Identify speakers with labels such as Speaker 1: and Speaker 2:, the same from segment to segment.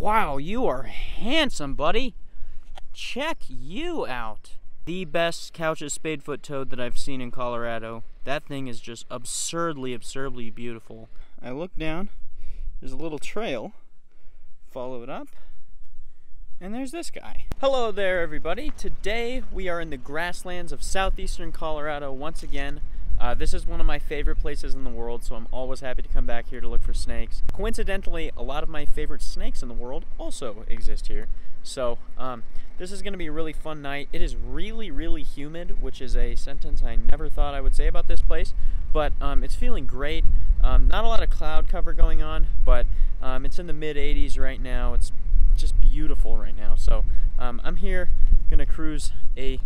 Speaker 1: Wow, you are handsome, buddy. Check you out. The best Couch's spadefoot toad that I've seen in Colorado. That thing is just absurdly, absurdly beautiful. I look down, there's a little trail. Follow it up, and there's this guy. Hello there, everybody. Today we are in the grasslands of southeastern Colorado once again. Uh, this is one of my favorite places in the world, so I'm always happy to come back here to look for snakes. Coincidentally, a lot of my favorite snakes in the world also exist here. So, um, this is going to be a really fun night. It is really, really humid, which is a sentence I never thought I would say about this place, but um, it's feeling great. Um, not a lot of cloud cover going on, but um, it's in the mid 80s right now. It's just beautiful right now. So, um, I'm here, going to cruise a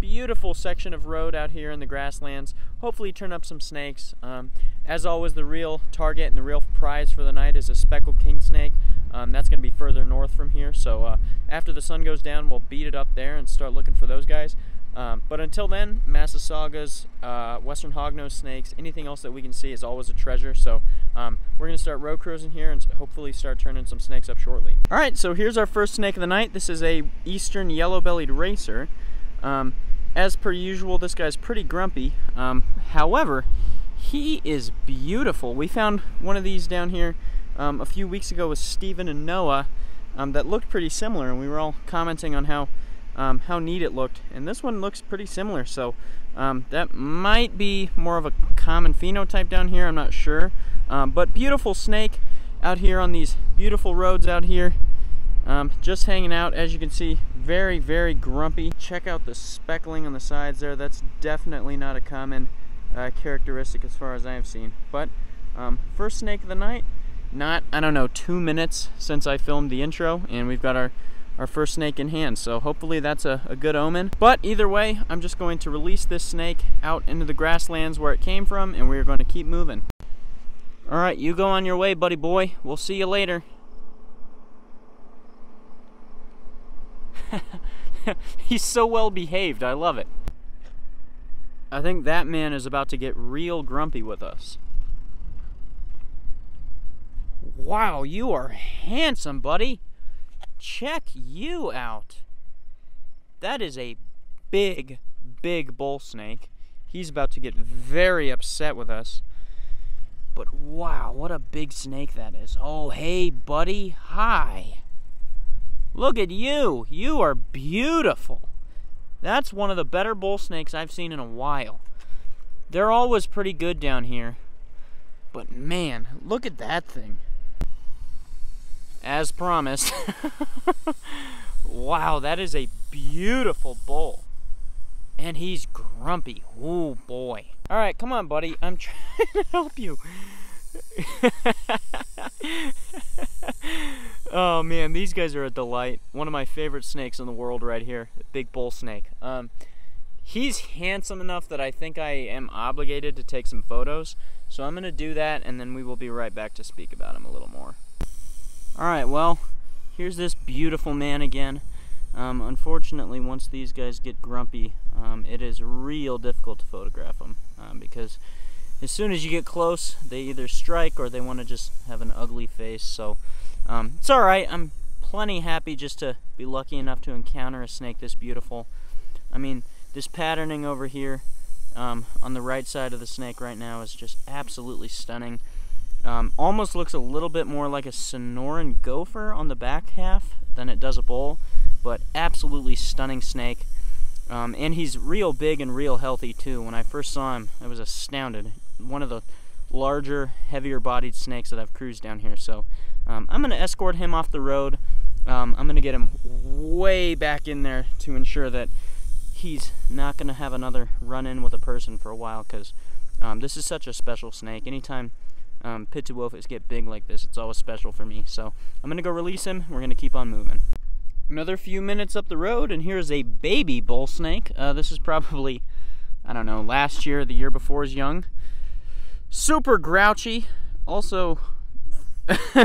Speaker 1: beautiful section of road out here in the grasslands. Hopefully turn up some snakes. Um, as always, the real target and the real prize for the night is a speckled king snake. Um, that's going to be further north from here. So uh, after the sun goes down, we'll beat it up there and start looking for those guys. Um, but until then, Massasaugas, uh, Western hognose snakes, anything else that we can see is always a treasure. So um, we're going to start road cruising here and hopefully start turning some snakes up shortly. All right, so here's our first snake of the night. This is a eastern yellow-bellied racer. Um, as per usual, this guy's pretty grumpy. Um, however, he is beautiful. We found one of these down here um, a few weeks ago with Stephen and Noah um, that looked pretty similar, and we were all commenting on how um, how neat it looked. And this one looks pretty similar, so um, that might be more of a common phenotype down here. I'm not sure, um, but beautiful snake out here on these beautiful roads out here. Um, just hanging out, as you can see, very, very grumpy. Check out the speckling on the sides there. That's definitely not a common uh, characteristic as far as I have seen. But um, first snake of the night, not, I don't know, two minutes since I filmed the intro, and we've got our, our first snake in hand. So hopefully that's a, a good omen. But either way, I'm just going to release this snake out into the grasslands where it came from, and we're going to keep moving. All right, you go on your way, buddy boy. We'll see you later. He's so well behaved. I love it. I think that man is about to get real grumpy with us. Wow, you are handsome, buddy. Check you out. That is a big, big bull snake. He's about to get very upset with us. But wow, what a big snake that is. Oh, hey, buddy. Hi. Look at you. You are beautiful. That's one of the better bull snakes I've seen in a while. They're always pretty good down here. But man, look at that thing. As promised. wow, that is a beautiful bull. And he's grumpy. Oh boy. All right, come on, buddy. I'm trying to help you. oh man, these guys are a delight. One of my favorite snakes in the world right here, big bull snake. Um, he's handsome enough that I think I am obligated to take some photos. So I'm going to do that and then we will be right back to speak about him a little more. Alright, well, here's this beautiful man again. Um, unfortunately, once these guys get grumpy, um, it is real difficult to photograph them um, because as soon as you get close, they either strike or they want to just have an ugly face. So um, it's all right. I'm plenty happy just to be lucky enough to encounter a snake this beautiful. I mean, this patterning over here um, on the right side of the snake right now is just absolutely stunning. Um, almost looks a little bit more like a Sonoran gopher on the back half than it does a bull, but absolutely stunning snake. Um, and he's real big and real healthy too. When I first saw him, I was astounded one of the larger, heavier bodied snakes that I've cruised down here. So um, I'm going to escort him off the road. Um, I'm going to get him way back in there to ensure that he's not going to have another run in with a person for a while because um, this is such a special snake. Anytime um, Pituophis get big like this, it's always special for me. So I'm going to go release him. We're going to keep on moving. Another few minutes up the road, and here's a baby bull snake. Uh, this is probably, I don't know, last year, the year before is young super grouchy. Also,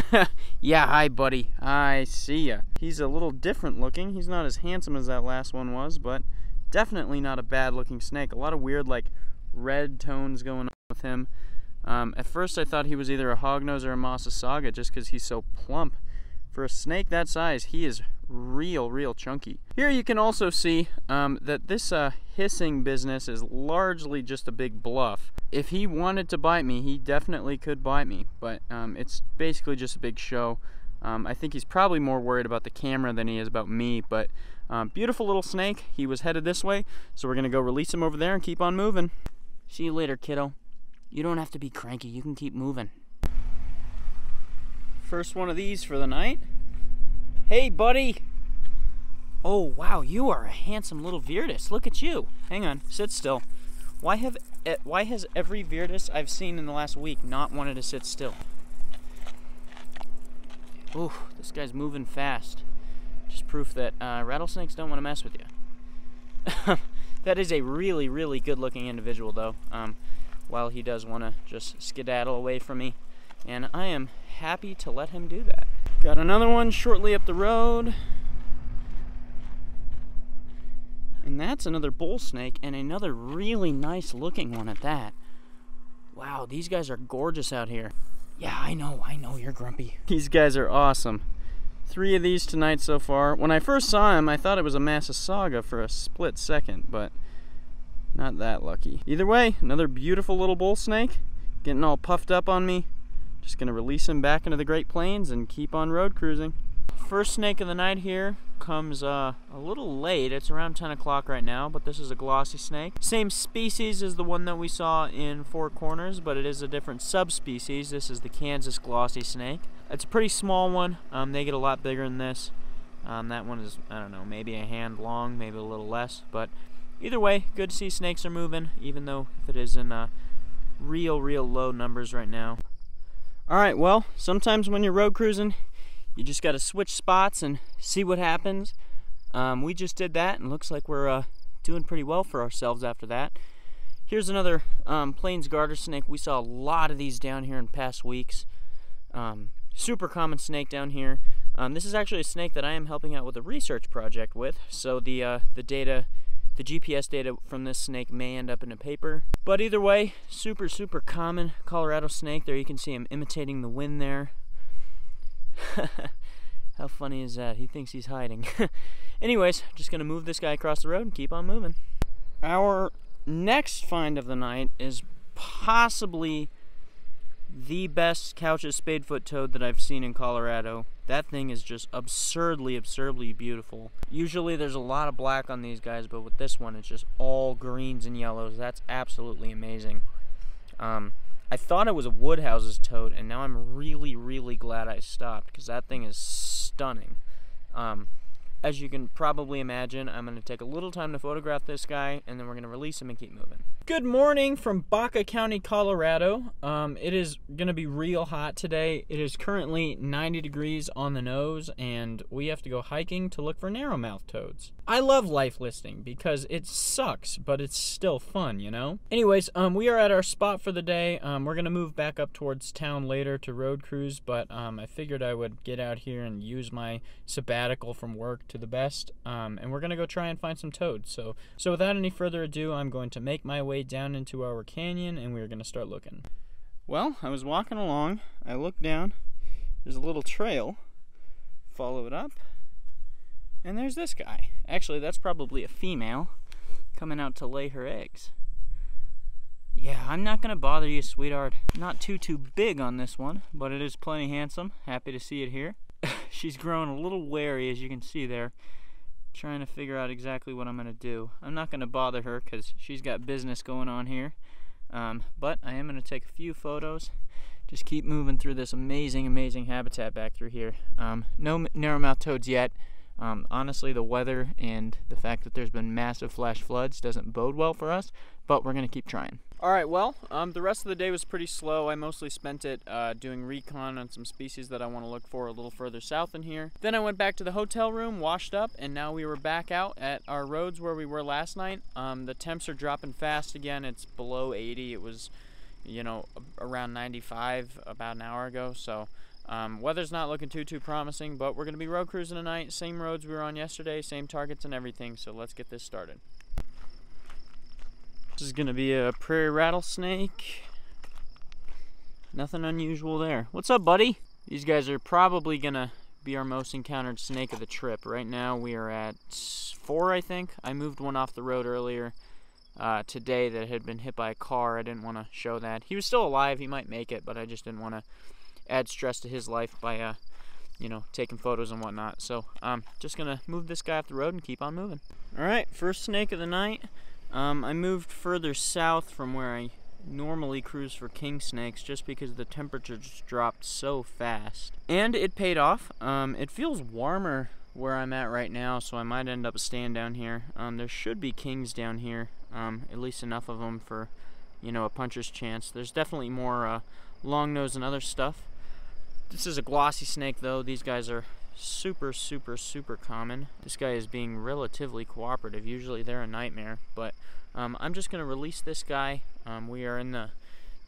Speaker 1: yeah, hi, buddy. I see ya. He's a little different looking. He's not as handsome as that last one was, but definitely not a bad looking snake. A lot of weird, like, red tones going on with him. Um, at first, I thought he was either a hognose or a Massasauga just because he's so plump. For a snake that size, he is real, real chunky. Here you can also see um, that this uh, hissing business is largely just a big bluff. If he wanted to bite me, he definitely could bite me, but um, it's basically just a big show. Um, I think he's probably more worried about the camera than he is about me, but um, beautiful little snake. He was headed this way, so we're gonna go release him over there and keep on moving. See you later, kiddo. You don't have to be cranky, you can keep moving. First one of these for the night. Hey, buddy. Oh, wow, you are a handsome little Viridis. Look at you. Hang on, sit still. Why have why has every Viridis I've seen in the last week not wanted to sit still? Ooh, this guy's moving fast. Just proof that uh, rattlesnakes don't want to mess with you. that is a really, really good looking individual, though. Um, while he does want to just skedaddle away from me. And I am happy to let him do that. Got another one shortly up the road. And that's another bull snake and another really nice looking one at that. Wow, these guys are gorgeous out here. Yeah, I know, I know, you're grumpy. These guys are awesome. Three of these tonight so far. When I first saw him, I thought it was a Massasauga for a split second, but not that lucky. Either way, another beautiful little bull snake getting all puffed up on me. Just gonna release him back into the Great Plains and keep on road cruising. First snake of the night here comes uh, a little late. It's around 10 o'clock right now, but this is a glossy snake. Same species as the one that we saw in Four Corners, but it is a different subspecies. This is the Kansas glossy snake. It's a pretty small one. Um, they get a lot bigger than this. Um, that one is, I don't know, maybe a hand long, maybe a little less, but either way, good to see snakes are moving, even though if it is in uh, real, real low numbers right now. All right, well, sometimes when you're road cruising, you just got to switch spots and see what happens. Um, we just did that, and looks like we're uh, doing pretty well for ourselves after that. Here's another um, Plains garter snake. We saw a lot of these down here in past weeks. Um, super common snake down here. Um, this is actually a snake that I am helping out with a research project with, so the uh, the data the GPS data from this snake may end up in a paper. But either way, super, super common Colorado snake. There you can see him imitating the wind there. How funny is that? He thinks he's hiding. Anyways, just gonna move this guy across the road and keep on moving. Our next find of the night is possibly the best couch Couch's spadefoot toad that I've seen in Colorado. That thing is just absurdly, absurdly beautiful. Usually there's a lot of black on these guys, but with this one, it's just all greens and yellows. That's absolutely amazing. Um, I thought it was a Woodhouse's toad, and now I'm really, really glad I stopped, because that thing is stunning. Um, as you can probably imagine, I'm going to take a little time to photograph this guy, and then we're going to release him and keep moving. Good morning from Baca County, Colorado. Um, it is going to be real hot today. It is currently 90 degrees on the nose, and we have to go hiking to look for narrowmouth toads. I love life listing because it sucks, but it's still fun, you know? Anyways, um, we are at our spot for the day. Um, we're going to move back up towards town later to road cruise, but um, I figured I would get out here and use my sabbatical from work to the best, um, and we're going to go try and find some toads. So, so without any further ado, I'm going to make my way way down into our canyon and we are going to start looking. Well, I was walking along. I looked down. There's a little trail. Follow it up. And there's this guy. Actually, that's probably a female coming out to lay her eggs. Yeah, I'm not gonna bother you, sweetheart. Not too, too big on this one, but it is plenty handsome. Happy to see it here. She's grown a little wary, as you can see there trying to figure out exactly what I'm going to do. I'm not going to bother her because she's got business going on here. Um, but I am going to take a few photos. Just keep moving through this amazing, amazing habitat back through here. Um, no narrowmouth toads yet. Um, honestly, the weather and the fact that there's been massive flash floods doesn't bode well for us, but we're going to keep trying. All right, well, um, the rest of the day was pretty slow. I mostly spent it uh, doing recon on some species that I want to look for a little further south in here. Then I went back to the hotel room, washed up, and now we were back out at our roads where we were last night. Um, the temps are dropping fast again. It's below 80. It was, you know, around 95 about an hour ago, so um, weather's not looking too, too promising, but we're going to be road cruising tonight. Same roads we were on yesterday, same targets and everything, so let's get this started. Is gonna be a prairie rattlesnake. Nothing unusual there. What's up, buddy? These guys are probably gonna be our most encountered snake of the trip. Right now we are at four, I think. I moved one off the road earlier uh, today that had been hit by a car. I didn't want to show that. He was still alive. He might make it, but I just didn't want to add stress to his life by, uh, you know, taking photos and whatnot. So I'm um, just going to move this guy off the road and keep on moving. All right, first snake of the night. Um, I moved further south from where I normally cruise for king snakes just because the temperature just dropped so fast. And it paid off. Um, it feels warmer where I'm at right now, so I might end up staying down here. Um, there should be kings down here, um, at least enough of them for, you know, a puncher's chance. There's definitely more uh, long nose and other stuff. This is a glossy snake, though. These guys are super, super, super common. This guy is being relatively cooperative. Usually they're a nightmare, but um, I'm just going to release this guy. Um, we are in the,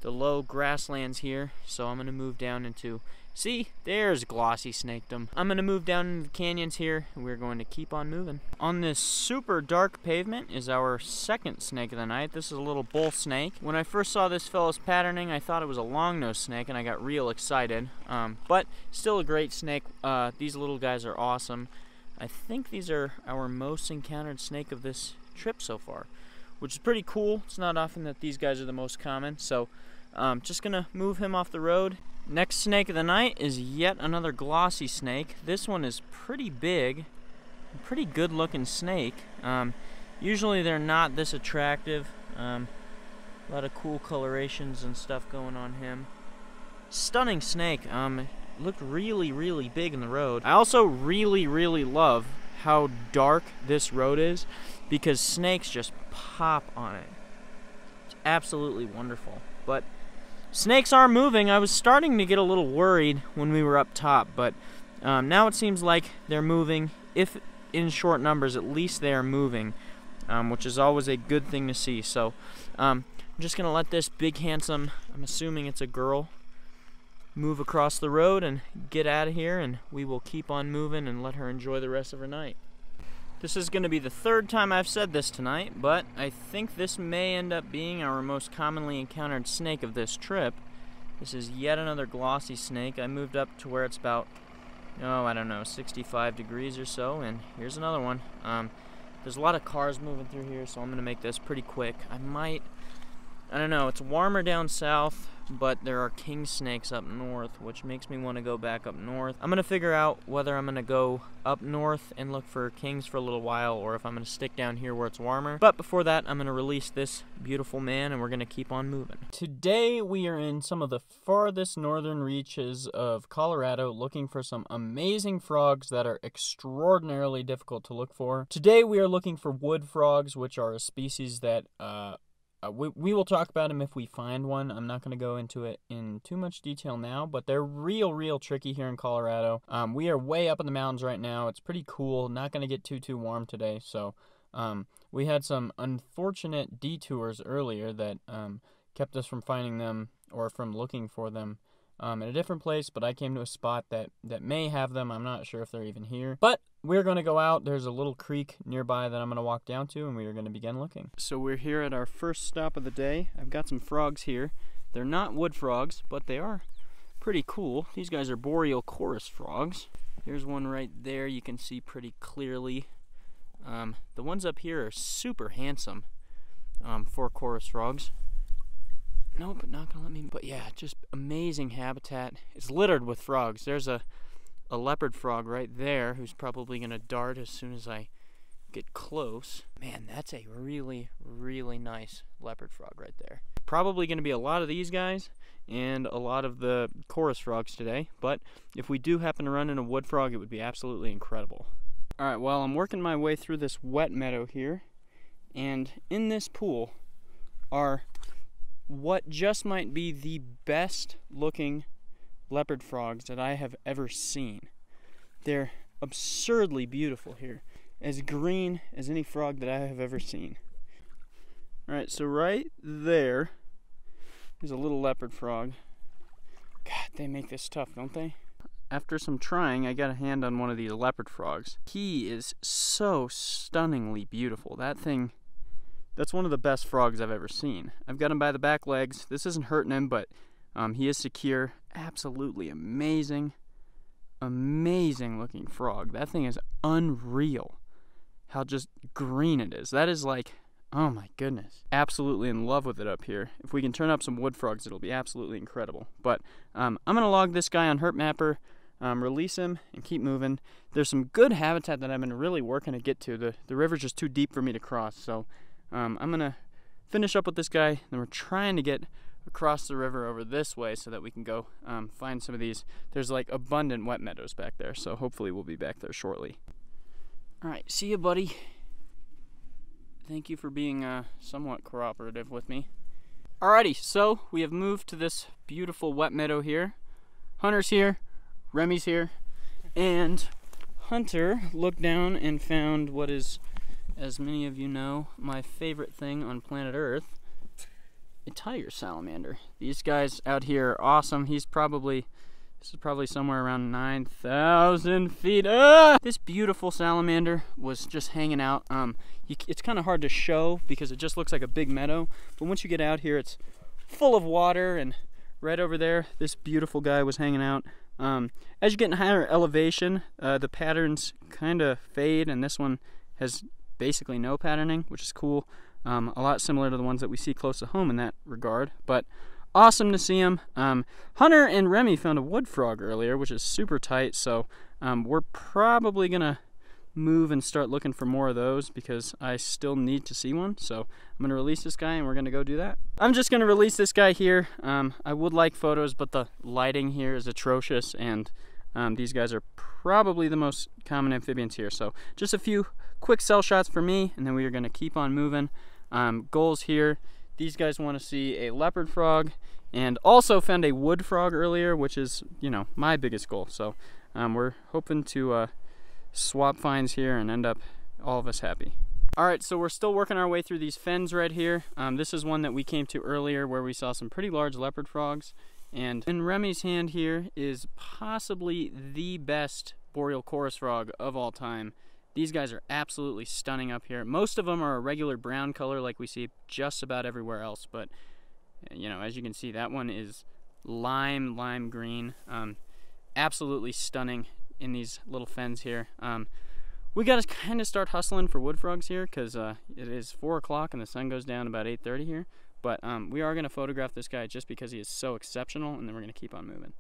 Speaker 1: the low grasslands here, so I'm going to move down into See, there's glossy snakedom. I'm gonna move down into the canyons here, and we're going to keep on moving. On this super dark pavement is our second snake of the night. This is a little bull snake. When I first saw this fellow's patterning, I thought it was a long-nosed snake, and I got real excited. Um, but still a great snake. Uh, these little guys are awesome. I think these are our most encountered snake of this trip so far, which is pretty cool. It's not often that these guys are the most common, so um, just gonna move him off the road Next snake of the night is yet another glossy snake. This one is pretty big, pretty good looking snake. Um, usually they're not this attractive. Um, a lot of cool colorations and stuff going on him. Stunning snake. Um, looked really, really big in the road. I also really, really love how dark this road is because snakes just pop on it. It's absolutely wonderful. But Snakes are moving. I was starting to get a little worried when we were up top, but um, now it seems like they're moving. If in short numbers, at least they are moving, um, which is always a good thing to see. So um, I'm just going to let this big, handsome, I'm assuming it's a girl, move across the road and get out of here, and we will keep on moving and let her enjoy the rest of her night. This is going to be the third time I've said this tonight, but I think this may end up being our most commonly encountered snake of this trip. This is yet another glossy snake. I moved up to where it's about, oh, I don't know, 65 degrees or so, and here's another one. Um, there's a lot of cars moving through here, so I'm going to make this pretty quick. I might, I don't know, it's warmer down south but there are king snakes up north, which makes me want to go back up north. I'm going to figure out whether I'm going to go up north and look for kings for a little while, or if I'm going to stick down here where it's warmer. But before that, I'm going to release this beautiful man, and we're going to keep on moving. Today, we are in some of the farthest northern reaches of Colorado looking for some amazing frogs that are extraordinarily difficult to look for. Today, we are looking for wood frogs, which are a species that uh, uh, we, we will talk about them if we find one. I'm not going to go into it in too much detail now, but they're real, real tricky here in Colorado. Um, we are way up in the mountains right now. It's pretty cool. Not going to get too, too warm today. So um, we had some unfortunate detours earlier that um, kept us from finding them or from looking for them um, in a different place, but I came to a spot that, that may have them. I'm not sure if they're even here. But we're going to go out. There's a little creek nearby that I'm going to walk down to, and we are going to begin looking. So we're here at our first stop of the day. I've got some frogs here. They're not wood frogs, but they are pretty cool. These guys are boreal chorus frogs. Here's one right there you can see pretty clearly. Um, the ones up here are super handsome um, for chorus frogs. Nope, but not gonna let me. But yeah, just amazing habitat. It's littered with frogs. There's a a leopard frog right there who's probably gonna dart as soon as I get close. Man, that's a really, really nice leopard frog right there. Probably gonna be a lot of these guys and a lot of the chorus frogs today. But if we do happen to run into a wood frog, it would be absolutely incredible. All right, well, I'm working my way through this wet meadow here, and in this pool are what just might be the best looking leopard frogs that I have ever seen. They're absurdly beautiful here, as green as any frog that I have ever seen. Alright, so right there is a little leopard frog. God, they make this tough, don't they? After some trying, I got a hand on one of these leopard frogs. He is so stunningly beautiful. That thing that's one of the best frogs I've ever seen. I've got him by the back legs. This isn't hurting him, but um, he is secure. Absolutely amazing. amazing looking frog. That thing is unreal. How just green it is. That is like, oh my goodness. Absolutely in love with it up here. If we can turn up some wood frogs, it'll be absolutely incredible. But um, I'm going to log this guy on HerpMapper, um, release him, and keep moving. There's some good habitat that I've been really working to get to. The, the river's just too deep for me to cross. So um, I'm to finish up with this guy. and we're trying to get across the river over this way so that we can go um, find some of these. There's like abundant wet meadows back there, so hopefully we'll be back there shortly. All right, see you, buddy. Thank you for being uh, somewhat cooperative with me. Alrighty, so we have moved to this beautiful wet meadow here. Hunter's here, Remy's here, and Hunter looked down and found what is, as many of you know, my favorite thing on planet Earth a tiger salamander. These guys out here are awesome. He's probably, this is probably somewhere around 9,000 feet. Ah! This beautiful salamander was just hanging out. Um, you, it's kind of hard to show because it just looks like a big meadow. But once you get out here, it's full of water and right over there, this beautiful guy was hanging out. Um, as you get in higher elevation, uh, the patterns kind of fade and this one has basically no patterning, which is cool. Um, a lot similar to the ones that we see close to home in that regard, but awesome to see them. Um, Hunter and Remy found a wood frog earlier, which is super tight, so um, we're probably gonna move and start looking for more of those because I still need to see one. So I'm gonna release this guy and we're gonna go do that. I'm just gonna release this guy here. Um, I would like photos, but the lighting here is atrocious and um, these guys are probably the most common amphibians here. So just a few quick cell shots for me and then we are gonna keep on moving. Um, goals here, these guys want to see a leopard frog and also found a wood frog earlier, which is, you know, my biggest goal. So um, we're hoping to uh, swap finds here and end up all of us happy. All right, so we're still working our way through these fens right here. Um, this is one that we came to earlier where we saw some pretty large leopard frogs. And in Remy's hand here is possibly the best boreal chorus frog of all time. These guys are absolutely stunning up here. Most of them are a regular brown color like we see just about everywhere else, but you know, as you can see, that one is lime, lime green. Um, absolutely stunning in these little fens here. Um, we got to kind of start hustling for wood frogs here because uh, it is 4 o'clock and the sun goes down about 8.30 here. But um, we are going to photograph this guy just because he is so exceptional, and then we're going to keep on moving.